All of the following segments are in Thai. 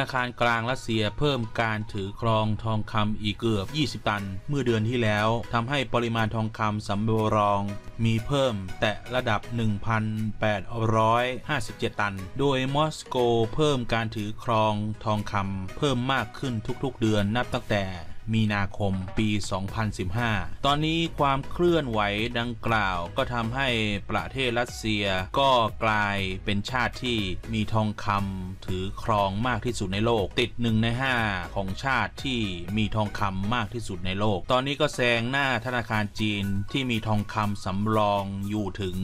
นาคารกลางรัสเซียเพิ่มการถือครองทองคำอีกเกือบ 20 ตัน เมื่อเดือนที่แล้วทำให้ปริมาณทองคำสำรอง มีเพิ่มแต่ระดับ 1,857 ตัน โดยมอสโกเพิ่มการถือครองทองคำเพิ่มมากขึ้นทุกๆเดือนนับตั้งแต่ มีนาคมปี 2015 ตอนนี้ความเคลื่อนไหวดังกล่าวก็ทำให้ประเทศรัสเซียก็กลายเป็นชาติที่มีทองคำถือครองมากที่สุดในโลก ติดหนึ่งใน 5 ของชาติที่มีทองคำมากที่สุดในโลก ตอนนี้ก็แซงหน้าธนาคารจีนที่มีทองคำสำรองอยู่ถึง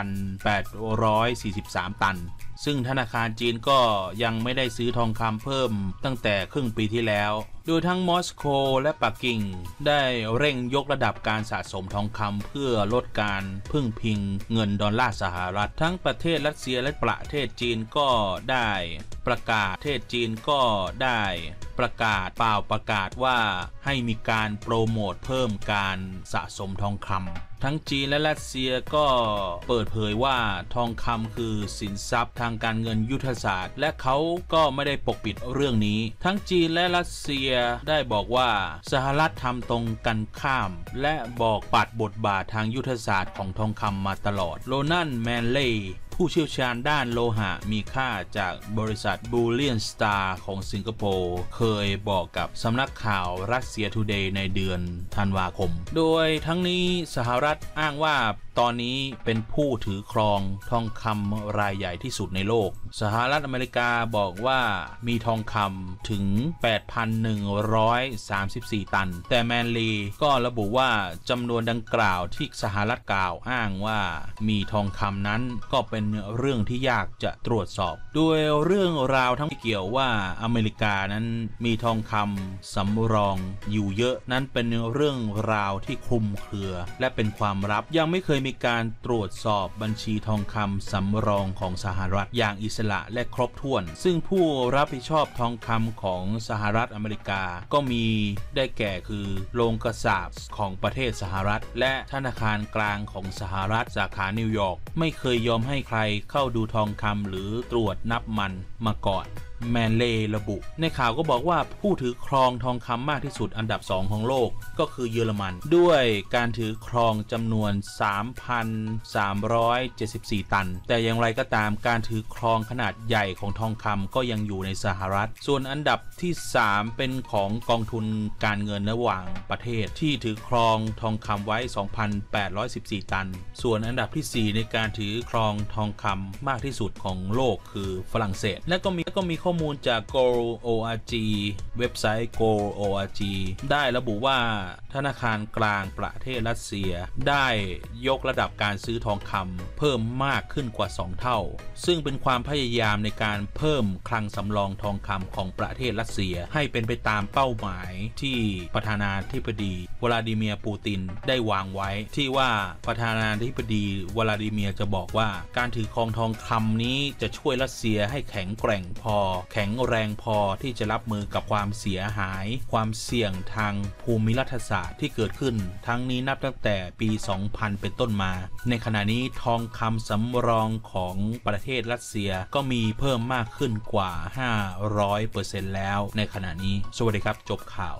1,843 ตันซึ่งธนาคารจีนก็ยังไม่ได้ซื้อทองคำเพิ่มตั้งแต่ครึ่งปีที่แล้ว โดยทั้งมอสโกและปักกิ่ง ได้เร่งยกระดับการสะสมทองคำเพื่อลดการพึ่งพิงเงินดอลลาร์สหรัฐ ทั้งประเทศรัสเซียและประเทศจีนก็ได้ประกาศประเทศจีนก็ได้ประกาศเปล่าประกาศว่าให้มีการโปรโมทเพิ่มการสะสมทองคำ ทั้งจีนและรัสเซียก็เปิดเผยว่าทองคำคือสินทรัพย์ทางการเงินยุทธศาสตร์ และเขาก็ไม่ได้ปกปิดเรื่องนี้ ทั้งจีนและรัสเซียได้บอกว่าสหรัฐทำตรงกันข้าม และบอกปัดบทบาททางยุทธศาสตร์ของทองคำมาตลอด โรนันแมนลี่ ผู้เชี่ยวชาญด้านโลหะมีค่าจากบริษัท BullionStar ของสิงคโปร์เคยบอกกับสำนักข่าวรัสเซียทูเดย์ในเดือนธันวาคม โดยทั้งนี้สหรัฐอ้างว่า ตอนนี้เป็นผู้ถือครองทองคำรายใหญ่ที่สุดในโลก สหรัฐอเมริกาบอกว่ามีทองคำถึง 8,134 ตัน แต่แมนลีก็ระบุว่าจำนวนดังกล่าวที่สหรัฐกล่าวอ้างว่ามีทองคำนั้นก็เป็นเรื่องที่ยากจะตรวจสอบ ด้วยเรื่องราวทั้งเกี่ยวว่าอเมริกานั้นมีทองคำสำรองอยู่เยอะนั้นเป็นเรื่องราวที่คลุมเครือ และเป็นความลับยังไม่เคยมีการตรวจสอบบัญชีทองคำสำรองของสหรัฐอย่างอิสระและครบถ้วน ซึ่งผู้รับผิดชอบทองคำของสหรัฐอเมริกา ก็มีได้แก่คือโรงกระสาบของประเทศสหรัฐ และธนาคารกลางของสหรัฐสาขานิวยอร์กไม่เคยยอมให้ใครเข้าดูทองคำหรือตรวจนับมันมาก่อน แมนเลระบุ ในข่าวก็บอกว่าผู้ถือครองทองคำมากที่สุดอันดับ 2 ของโลกก็คือเยอรมัน ด้วยการถือครองจำนวน 3,374 ตัน แต่อย่างไรก็ตามการถือครองขนาดใหญ่ของทองคำก็ยังอยู่ในสหรัฐ ส่วนอันดับที่ 3 เป็นของกองทุนการเงินระหว่างประเทศที่ถือครองทองคำไว้ 2,814 ตัน ส่วนอันดับที่ 4 ในการถือครองทองคำมากที่สุดของโลกคือฝรั่งเศส และก็มีก็มีข้อมูลจาก Go.org เว็บไซต์ Go.org ได้ระบุว่าธนาคารกลางประเทศรัสเซีย ได้ยกระดับการซื้อทองคำเพิ่มมากขึ้นกว่า 2 เท่า ซึ่งเป็นความพยายามในการเพิ่มคลังสำรองทองคำของประเทศรัสเซียให้เป็นไปตามเป้าหมายที่ประธานาธิบดีวลาดิเมียร์ปูตินได้วางไว้ ที่ว่าประธานาธิบดีวลาดิเมียร์จะบอกว่า การถือครองทองคำนี้จะช่วยรัสเซียให้แข็งแกร่งพอ แข็งแรงพอที่จะรับมือกับความความเสียหาย ความเสี่ยงทางภูมิรัฐศาสตร์ที่เกิดขึ้น ทั้งนี้นับตั้งแต่ปี 2000 เป็นต้นมา ในขณะนี้ทองคำสำรองของประเทศรัสเซียก็มีเพิ่มมากขึ้นกว่า 500%แล้วในขณะนี้ สวัสดีครับ จบข่าว